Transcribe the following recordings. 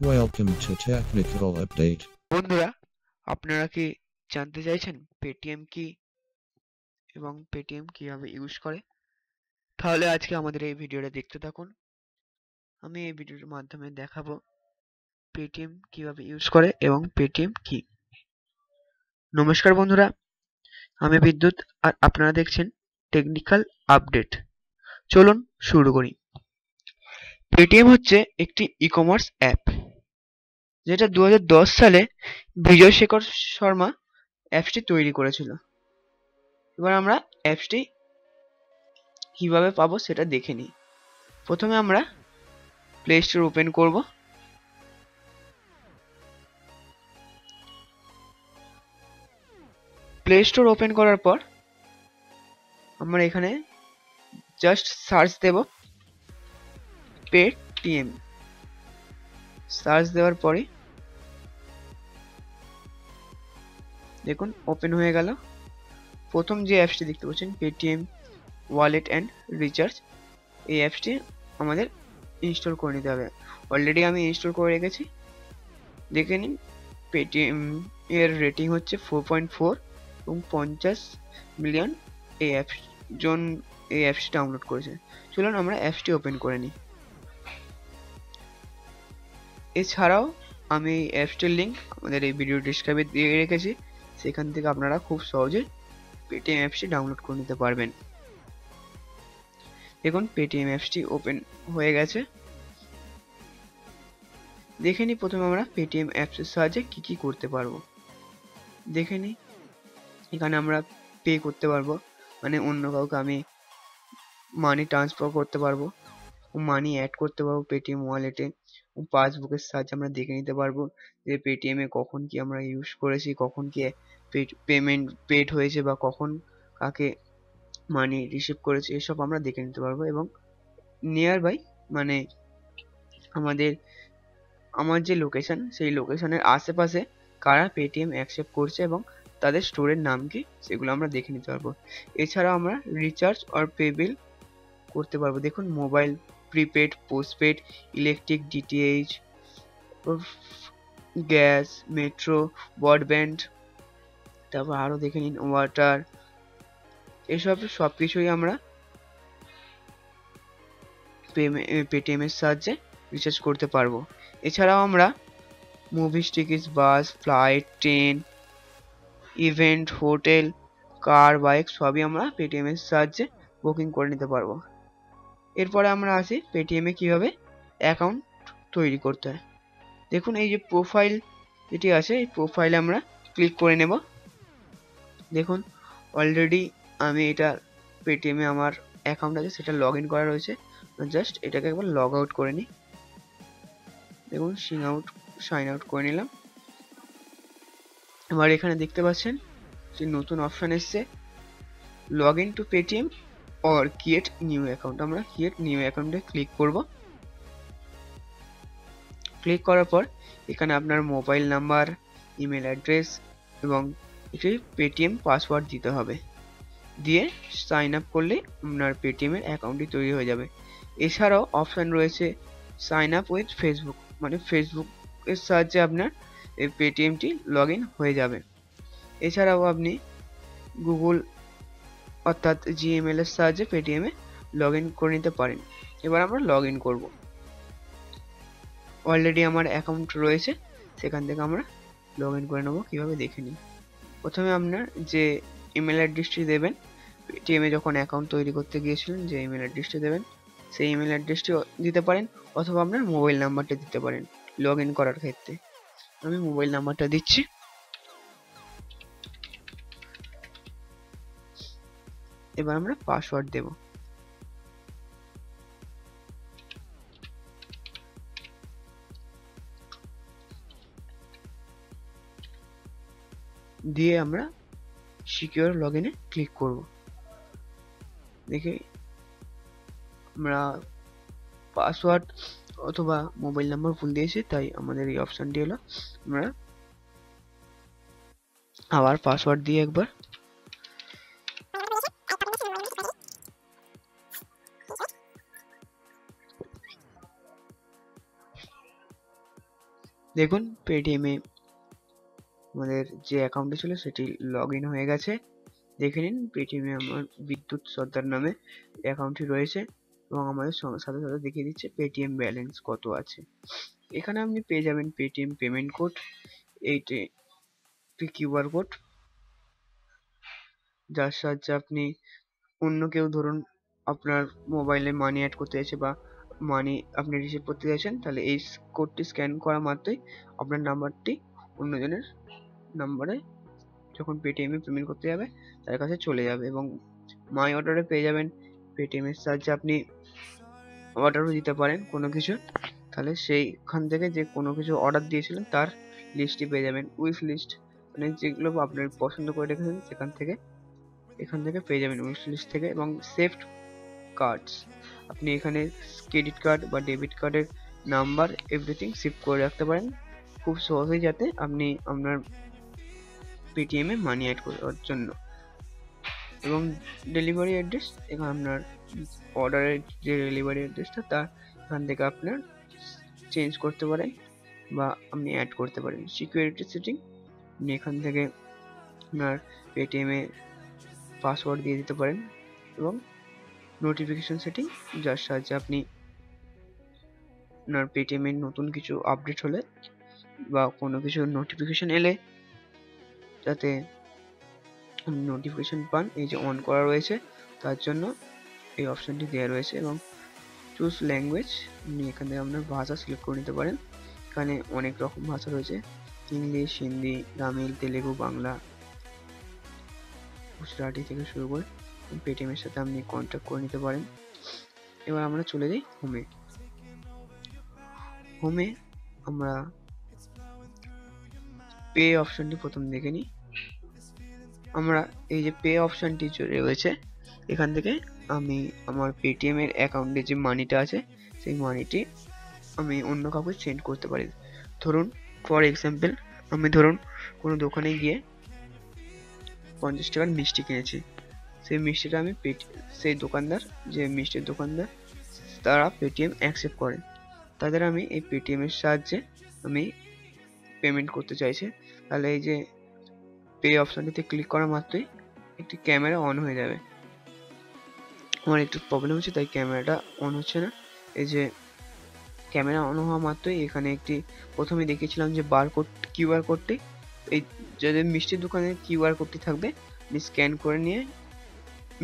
Welcome to Technical Update. বন্ধুরা, আপনারা কি জানতে চাইছেন পেটিএম কি এবং পেটিএম কীভাবে ইউজ করে? তাহলে আজকে আমাদের এই ভিডিওটা দেখতে থাকুন। আমি এই ভিডিওর মাধ্যমে দেখাবো পেটিএম কীভাবে ইউজ করে এবং পেটিএম কি। নমস্কার বন্ধুরা, আমি বিদ্যুৎ আর আপনারা দেখছেন টেকনিক্যাল আপডেট চলুন শুরু করি। পেটিএম হচ্ছে একটি ই কমার্স অ্যাপ যেটা দু হাজার দশ সালে বিজয় শেখর শর্মা অ্যাপসটি তৈরি করেছিল। এবার আমরা অ্যাপসটি কীভাবে পাবো সেটা দেখে নিই। প্রথমে আমরা প্লে স্টোর ওপেন করব। প্লে স্টোর ওপেন করার পর আমরা এখানে জাস্ট সার্চ দেব পেটিএম সার্চ দেওয়ার পরে দেখুন ওপেন হয়ে গেল। প্রথম যে অ্যাপসটি দেখতে পাচ্ছেন পেটিএম ওয়ালেট অ্যান্ড রিচার্জ এই অ্যাপসটি আমাদের ইনস্টল করে নিতে হবে। অলরেডি আমি ইনস্টল করে রেখেছি। দেখে নিন পেটিএম এর রেটিং হচ্ছে ফোর পয়েন্ট ফোর এবং পঞ্চাশ মিলিয়ন এই অ্যাপস জন, এই অ্যাপসটি ডাউনলোড করেছে। চলুন আমরা অ্যাপসটি ওপেন করে নিই। এছাড়াও আমি অ্যাপসটির লিঙ্ক আমাদের এই ভিডিও ডিসক্রাইবে দিয়ে রেখেছি। সেখান থেকে আপনারা খুব সহজে পেটিএম অ্যাপসটি ডাউনলোড করে নিতে পারবেন। দেখুন পেটিএম অ্যাপসটি ওপেন হয়ে গেছে। দেখে নিই, প্রথমে আমরা পেটিএম অ্যাপসের সাহায্যে কি কি করতে পারব। দেখে নিই, এখানে আমরা পে করতে পারব। মানে অন্য কাউকে আমি মানি ট্রান্সফার করতে পারব। মানি অ্যাড করতে পারব পেটিএম ওয়ালেটে পাসবুকের সাহায্যে আমরা দেখে নিতে পারব যে পেটিএম কখন কি আমরা ইউজ করেছি, কখন কি পেমেন্ট পেড হয়েছে বা কখন কাকে মানি রিসিভ করেছে, এসব আমরা দেখে নিতে পারব এবং নিয়ার বাই মানে আমাদের, আমার যে লোকেশন সেই লোকেশনের আশেপাশে কারা পেটিএম অ্যাকসেপ্ট করছে এবং তাদের স্টোরের নাম কি, সেগুলো আমরা দেখে নিতে পারব। এছাড়াও আমরা রিচার্জ আর পে বিল করতে পারব। দেখুন mobile prepaid postpaid electric DTH gas metro broadband তারপর আরও দেখে নিন ওয়াটার এসব সব কিছুই আমরা পেটিএম এর সাহায্যে রিচার্জ করতে পারব। এছাড়াও আমরা movies tickets bus flight train event hotel car bike সবই আমরা পেটিএম এর সাহায্যে বুকিং করে নিতে পারব। এরপরে আমরা আসি পেটিএমে কীভাবে অ্যাকাউন্ট তৈরি করতে হয়। দেখুন এই যে প্রোফাইল যেটি আছে, এই প্রোফাইলে আমরা ক্লিক করে নেব। দেখুন অলরেডি আমি এটা পেটিএমে আমার অ্যাকাউন্ট আছে, সেটা লগ ইন করা রয়েছে। জাস্ট এটাকে একবার লগ আউট করে নিই। দেখুন সিং আউট সাইন আউট করে নিলাম। এবার এখানে দেখতে পাচ্ছেন যে নতুন অপশান এসছে। Log in to Paytm or create new account আমরা ক্রিয়েট নিউ অ্যাকাউন্টে ক্লিক করব। ক্লিক করার পর এখানে আপনার মোবাইল নাম্বার ইমেল অ্যাড্রেস এবং একটি পেটিএম পাসওয়ার্ড দিতে হবে। দিয়ে সাইন আপ করলে আপনার পেটিএমের অ্যাকাউন্টটি তৈরি হয়ে যাবে। এছাড়াও অপশান রয়েছে সাইন আপ উইথ ফেসবুক মানে ফেসবুকের সাহায্যে আপনার এই পেটিএমটি লগ হয়ে যাবে। এছাড়াও আপনি গুগল অর্থাৎ জিএমএল এর সাহায্যে পেটিএমে লগ ইন করে নিতে পারেন। এবার আমরা লগ ইন করব। অলরেডি আমার অ্যাকাউন্ট রয়েছে, সেখান থেকে আমরা লগ ইন করে নেব কীভাবে দেখে নিই। প্রথমে আপনার যে ইমেল অ্যাড্রেসটি দেবেন পেটিএমে যখন অ্যাকাউন্ট তৈরি করতে গিয়েছিলেন, যে ইমেল অ্যাড্রেসটি দেবেন, সেই ইমেল অ্যাড্রেসটি দিতে পারেন, অথবা আপনার মোবাইল নাম্বারটা দিতে পারেন লগ ইন করার ক্ষেত্রে। আমি মোবাইল নাম্বারটা দিচ্ছি। এবার আমরা পাসওয়ার্ড দেব। দিয়ে আমরা সিকিউর লগ ইনে ক্লিক করব। দেখে আমরা পাসওয়ার্ড অথবা মোবাইল নাম্বার ভুল দিয়েছি, তাই আমাদের এই অপশানটি হলো আমরা আবার পাসওয়ার্ড দিয়ে একবার দেখুন পেটিএমে আমাদের যে অ্যাকাউন্টে ছিল সেটি লগ হয়ে গেছে। দেখে নিন পেটিএমে আমার বিদ্যুৎ সর্দার নামে অ্যাকাউন্টটি রয়েছে এবং আমাদের সাথে সাথে দেখিয়ে দিচ্ছে পেটিএম ব্যালেন্স কত আছে। এখানে আপনি পেয়ে যাবেন পেটিএম পেমেন্ট কোড এইটি কিউআর কোড যার সাহায্যে আপনি অন্য কেউ ধরুন আপনার মোবাইলে মানি অ্যাড করতে চাইছে বা মানি আপনি রিসিভ করতে চাইছেন, তাহলে এই কোডটি স্ক্যান করা মাত্রই আপনার নাম্বারটি অন্যজনের নাম্বারে যখন পেটিএমে পেমেন্ট করতে যাবে, তার কাছে চলে যাবে এবং মাই অর্ডারে পেয়ে যাবেন। পেটিএমের সাহায্যে আপনি অর্ডারও দিতে পারেন কোনো কিছু। তাহলে সেইখান থেকে যে কোনো কিছু অর্ডার দিয়েছিলেন, তার লিস্টটি পেয়ে যাবেন। উইশ লিস্ট মানে যেগুলো আপনি পছন্দ করে রেখেছেন, সেখান থেকে, এখান থেকে পেয়ে যাবেন উইশ লিস্ট থেকে এবং সেফট কার্ডস আপনি এখানে ক্রেডিট কার্ড বা ডেবিট কার্ডের নাম্বার এভরিথিং সেভ করে রাখতে পারেন। খুব সহজেই যাতে আপনি আপনার পেটিএমে মানি অ্যাড করার জন্য। এবং ডেলিভারি অ্যাড্রেস এখানে আপনার অর্ডারের যে ডেলিভারি অ্যাড্রেসটা তা এখান থেকে আপনার চেঞ্জ করতে পারেন বা আপনি অ্যাড করতে পারেন। সিকিউরিটি সেটিং আপনি এখান থেকে আপনার পেটিএমে পাসওয়ার্ড দিয়ে দিতে পারেন এবং নোটিফিকেশন সেটিং যার সাহায্যে আপনি আপনার পেটিএমের নতুন কিছু আপডেট হলে বা কোনো কিছু নোটিফিকেশান এলে যাতে নোটিফিকেশান পান, এই যে অন করা রয়েছে, তার জন্য এই অপশানটি দেওয়া রয়েছে এবং চুজ ল্যাঙ্গুয়েজ আপনি এখান থেকে আপনার ভাষা সিলেক্ট করে নিতে পারেন। এখানে অনেক রকম ভাষা রয়েছে, ইংলিশ, হিন্দি, তামিল, তেলেগু, বাংলা, গুজরাটি থেকে শুরু করে পেটিএমের সাথে আপনি কন্ট্যাক্ট করে নিতে পারেন। এবার আমরা চলে যাই হোমে হোমে আমরা পে অপশনটি প্রথম দেখে নিই। আমরা এই যে পে অপশনটি রয়েছে, এখান থেকে আমি আমার পেটিএম এর অ্যাকাউন্টে যে মানিটা আছে, সেই মানিটি আমি অন্য কাউকে সেন্ড করতে পারি। ধরুন ফর এক্সাম্পল আমি ধরুন কোনো দোকানে গিয়ে পঞ্চাশ টাকার মিষ্টি কিনেছি। সেই মিষ্টিটা আমি সেই দোকানদার, যে মিষ্টির দোকানদার, তারা পেটিএম অ্যাকসেপ্ট করে। তাদের আমি এই পেটিএমের সাহায্যে আমি পেমেন্ট করতে চাইছি। তাহলে এই যে পে অপশনটিতে ক্লিক করা মাত্রই একটি ক্যামেরা অন হয়ে যাবে। আমার একটু প্রবলেম হচ্ছে, তাই ক্যামেরাটা অন হচ্ছে না। এই যে ক্যামেরা অন হওয়া মাত্রই এখানে একটি, প্রথমে দেখিয়েছিলাম যে বার কোড কিউআর কোডটি এই যাদের মিষ্টির দোকানে কিউআর কোডটি থাকবে, আপনি স্ক্যান করে নিয়ে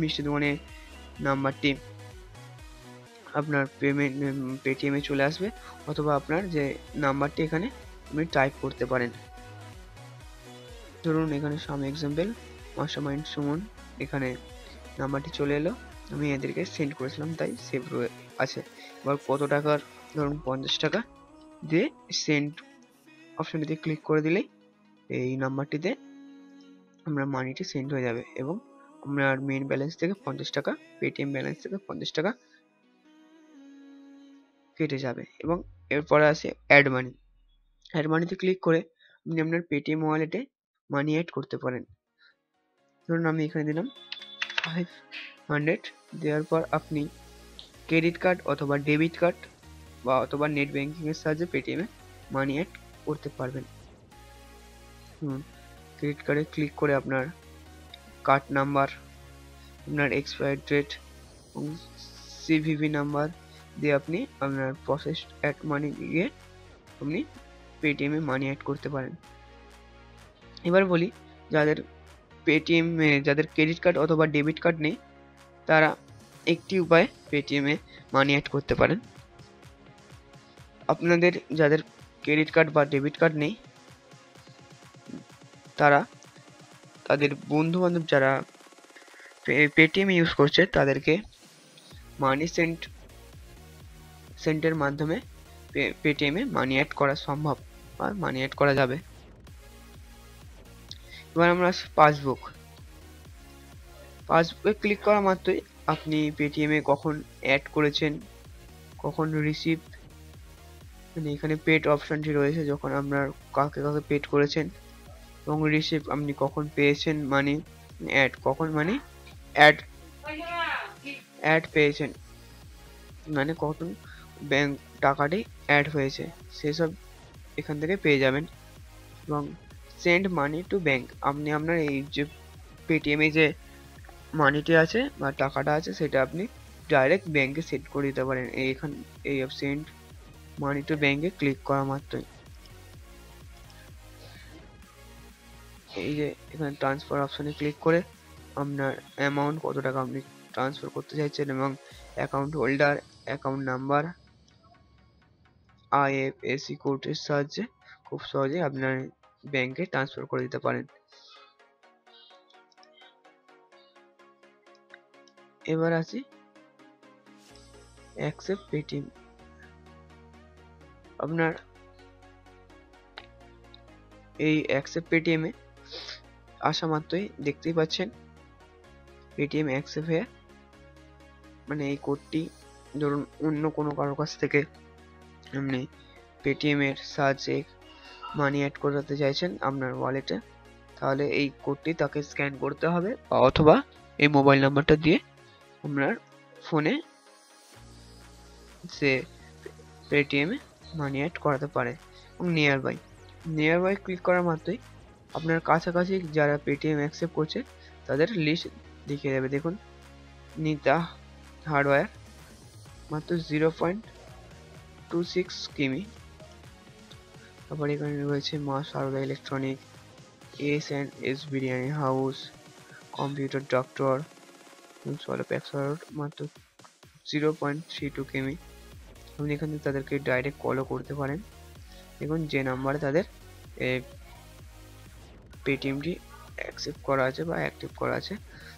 মিষ্টি দোকানের নাম্বারটি আপনার পেমেন্ট পেটিএমে চলে আসবে অথবা আপনার যে নাম্বারটি এখানে আপনি টাইপ করতে পারেন। ধরুন এখানে some example master mind Suman, এখানে নাম্বারটি চলে এলো। আমি এদেরকে সেন্ড করেছিলাম, তাই সেভ আছে। এবার কত টাকার? ধরুন পঞ্চাশ টাকা দিয়ে সেন্ড অপশনটিতে ক্লিক করে দিলেই এই নাম্বারটিতে আমরা মানিটি সেন্ড হয়ে যাবে এবং আপনার মেন ব্যালেন্স থেকে পঞ্চাশ টাকা পেটিএম ব্যালেন্স থেকে পঞ্চাশ টাকা কেটে যাবে এবং এরপরে আসে অ্যাড মানি অ্যাড মানিতে ক্লিক করে আপনি আপনার পেটিএম ওয়ালেটে মানি অ্যাড করতে পারেন। ধরুন আমি এখানে দিলাম ফাইভ হান্ড্রেড দেওয়ার পর আপনি ক্রেডিট কার্ড অথবা ডেবিট কার্ড বা অথবা নেট ব্যাঙ্কিংয়ের সাহায্যে পেটিএমে মানি অ্যাড করতে পারবেন। ক্রেডিট কার্ডে ক্লিক করে আপনার কার্ড নাম্বার আপনার এক্সপায়ার ডেট এবং সিভিভি নাম্বার দিয়ে আপনি আপনার প্রসেস অ্যাড মানি দিয়ে আপনি পেটিএমে মানি অ্যাড করতে পারেন এবার বলি যাদের পেটিএম যাদের ক্রেডিট কার্ড অথবা ডেবিট কার্ড নেই তারা একটি উপায়ে পেটিএমে মানি অ্যাড করতে পারেন আপনাদের যাদের ক্রেডিট কার্ড বা ডেবিট কার্ড নেই তারা তাদের বন্ধু বান্ধব যারা পেটিএম ইউজ করছে, তাদেরকে মানি সেন্ট সেন্টের মাধ্যমে পেটিএমে মানি অ্যাড করা সম্ভব বা মানি অ্যাড করা যাবে। এবার আমরা আসি পাসবুক পাসবুকে ক্লিক করা মাত্রই আপনি পেটিএমে কখন অ্যাড করেছেন, কখন রিসিভ মানে এখানে পেড অপশনটি রয়েছে যখন আপনার কাকে কাকে পেড করেছেন। এবং রিসিভ আপনি কখন পেয়েছেন মানি অ্যাড কখন মানে অ্যাড অ্যাড পেয়েছেন। মানে কখন? ব্যাংক টাকাটি অ্যাড হয়েছে। সেসব এখান থেকে পেয়ে যাবেন। এবং সেন্ড মানি টু ব্যাংক আপনি আপনার এই যে পেটিএমে যে মানিটি আছে বা টাকাটা আছে, সেটা আপনি ডাইরেক্ট ব্যাংকে সেট করে দিতে পারেন। এইখান এই সেন্ড মানি টু ব্যাংকে ক্লিক করা মাত্রই। এই যে এখানে ট্রান্সফার অপশনে ক্লিক করে আপনার অ্যামাউন্ট কত টাকা আপনি ট্রান্সফার করতে চাইছেন এবং account holder account number IFSC কোডের সাহায্যে খুব সহজে আপনার ব্যাংকে ট্রান্সফার করে দিতে পারেন। এবার আসি অ্যাকসেপ্ট পেটিএম আপনার এই অ্যাকসেপ্ট পেটিএম আসা মাত্রই দেখতেই পাচ্ছেন পেটিএম অ্যাকসেপ্ট হয়ে মানে এই কোডটি ধরুন অন্য কোনো কারোর কাছ থেকে আপনি পেটিএম এর সাহায্যে মানি অ্যাড করাতে চাইছেন আপনার ওয়ালেটে তাহলে এই কোডটি তাকে স্ক্যান করতে হবে বা অথবা এই মোবাইল নাম্বারটা দিয়ে আপনার ফোনে সে পেটিএমে মানি অ্যাড করাতে পারে। এবং nearby nearby click করার মাত্রই আপনার কাছাকাছি যারা পেটিএম অ্যাকসেপ্ট করছে, তাদের লিস্ট দেখিয়ে দেবে। দেখুন নিতা হার্ডওয়্যার মাত্র জিরো পয়েন্ট টু সিক্স কিমি। তারপর এখানে রয়েছে Maa Sarada electronic S and S biryani house computer doctor solve একশো মাত্র জিরো পয়েন্ট থ্রি টু কেমি। আপনি এখান থেকে তাদেরকে ডাইরেক্ট কলও করতে পারেন। দেখুন, যে নাম্বারে তাদের পেটিএমটি অ্যাকসেপ্ট করা আছে বা অ্যাক্টিভ করা আছে,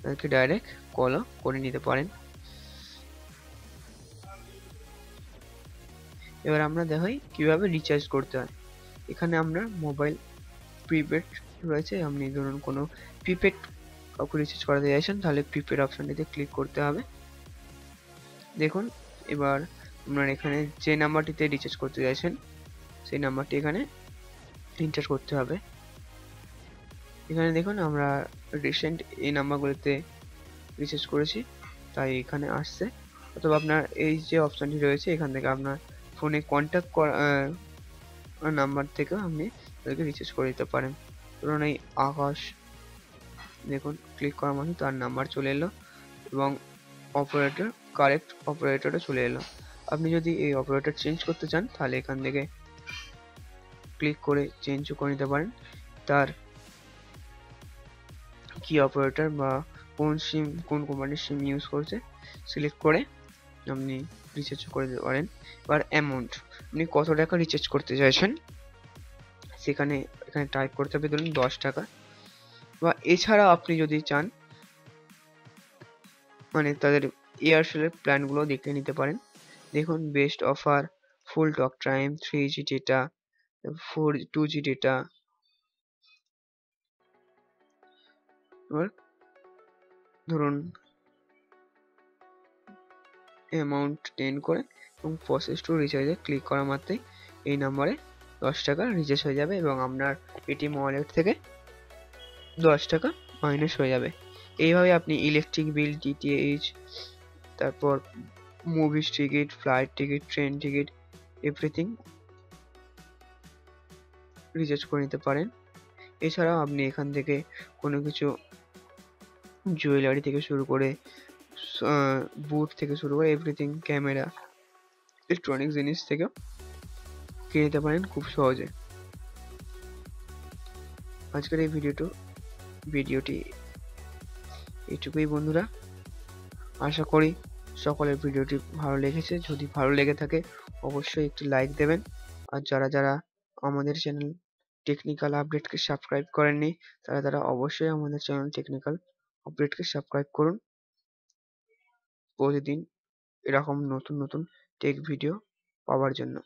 তাদেরকে ডাইরেক্ট কলও করে নিতে পারেন। এবার আমরা দেখাই কীভাবে রিচার্জ করতে হয়। এখানে আমরা মোবাইল প্রিপেড রয়েছে, আপনি ধরুন কোনো প্রিপেড কাউকে রিচার্জ করাতে চাইছেন, তাহলে প্রিপেড অপশানটিতে ক্লিক করতে হবে। দেখুন, এবার আপনার এখানে যে নাম্বারটিতে রিচার্জ করতে চাইছেন, সেই নাম্বারটি এখানে এন্টার করতে হবে। এখানে দেখুন, আমরা রিসেন্ট এই নাম্বারগুলোতে রিচার্জ করেছি, তাই এখানে আসছে। অথবা আপনার এই যে অপশানটি রয়েছে, এখান থেকে আপনার ফোনে কন্ট্যাক্ট করা নাম্বার থেকেও আপনি তাদেরকে রিচার্জ করে দিতে পারেন। ধরুন এই আকাশ, দেখুন ক্লিক করার মাধ্যমে তার নাম্বার চলে এলো এবং অপারেটর কারেক্ট অপারেটরও চলে এলো। আপনি যদি এই অপারেটর চেঞ্জ করতে চান, তাহলে এখান থেকে ক্লিক করে চেঞ্জও করে নিতে পারেন। তার কি অপারেটর বা কোন সিম কোন কোম্পানির সিম ইউজ করছে সিলেক্ট করে আপনি রিচার্জ করে দিতে পারেন। এবার অ্যামাউন্ট আপনি কত টাকা রিচার্জ করতে চাইছেন? সেখানে, এখানে টাইপ করতে হবে, ধরুন দশ টাকা। বা এছাড়া আপনি যদি চান মানে তাদের এয়ারসেলের প্ল্যানগুলো দেখে নিতে পারেন। দেখুন best offer full talk time three G data four two G data এবার ধরুন অ্যামাউন্ট টেন করে এবং প্রসেস টু রিচার্জে ক্লিক করা মাত্রই এই নাম্বারে দশ টাকা রিচার্জ হয়ে যাবে এবং আপনার পেটিএম ওয়ালেট থেকে দশ টাকা মাইনাস হয়ে যাবে। এইভাবে আপনি ইলেকট্রিক বিল ডিটিএইচ তারপর movies ticket flight ticket train ticket everything recharge করে নিতে পারেন। এছাড়াও আপনি এখান থেকে কোনো কিছু জুয়েলারি থেকে শুরু করে বুট থেকে শুরু করে এভরিথিং ক্যামেরা ইলেকট্রনিক জিনিস থেকেও কিনে নিতে পারেন খুব সহজে। আজকের এই ভিডিওটি ভিডিওটি এইটুকুই বন্ধুরা। আশা করি সকলের ভিডিওটি ভালো লেগেছে। যদি ভালো লেগে থাকে, অবশ্যই একটি লাইক দেবেন। আর যারা যারা আমাদের চ্যানেল টেকনিক্যাল আপডেটকে সাবস্ক্রাইব করেননি, তারা তারা অবশ্যই আমাদের চ্যানেল টেকনিক্যাল আপডেটকে সাবস্ক্রাইব করুন। প্রতিদিন এরকম নতুন নতুন টেক ভিডিও পাওয়ার জন্য।